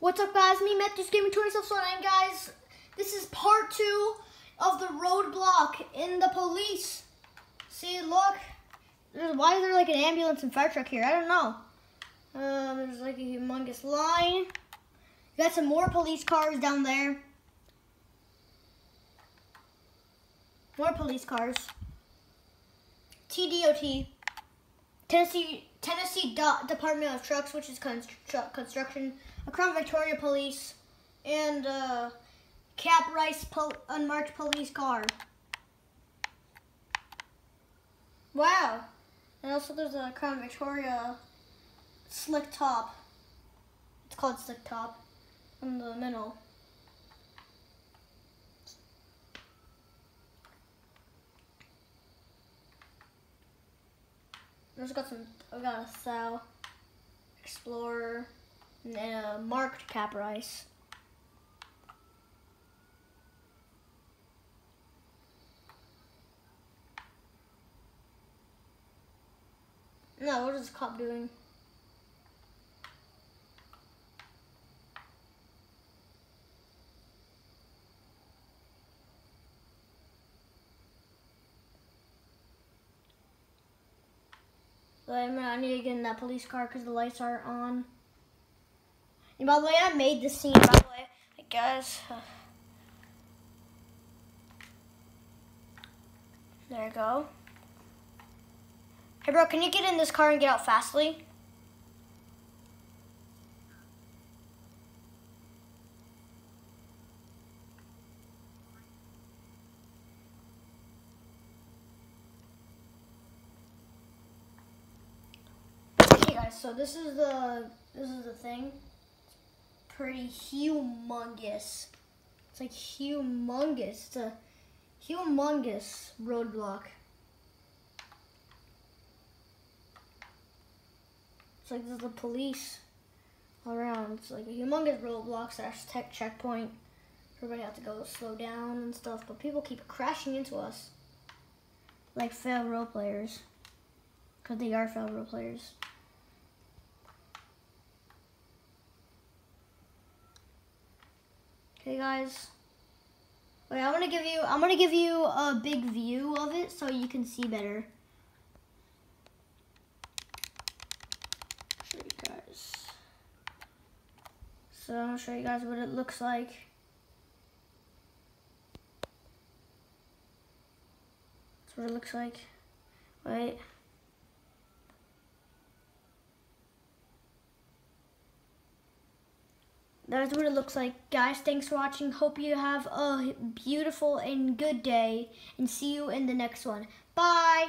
What's up guys, me Matthews Gaming 27 guys, this is part two of the roadblock in the police. See, look, there's, why is there like an ambulance and fire truck here? I don't know. Um, there's like a humongous line. You got some more police cars down there. More police cars. TDOT, Tennessee Tennessee Department of Trucks, which is constru- construction, a Crown Victoria Police, and uh, Caprice pol- unmarked police car. Wow. And also there's a Crown Victoria slick top. It's called slick top in the middle. I got some, I got a Sal, Explorer, and a marked Caprice. No, what is cop doing? But I need to get in that police car because the lights aren't on. And by the way, I made this scene, by the way. Like, guys. There you go. Hey, bro, can you get in this car and get out fastly? So this is the this is the thing. It's pretty humongous. It's like humongous. It's a humongous roadblock. It's like there's the police around. It's like a humongous roadblock slash tech checkpoint. Everybody has to go slow down and stuff, but people keep crashing into us. Like fail role players. Because they are fail role players. Okay, guys. Wait, I'm gonna give you. I'm gonna give you a big view of it so you can see better. Show you guys. So I'm gonna show you guys what it looks like. That's what it looks like. Wait. That's what it looks like. Guys, thanks for watching. Hope you have a beautiful and good day. And see you in the next one. Bye.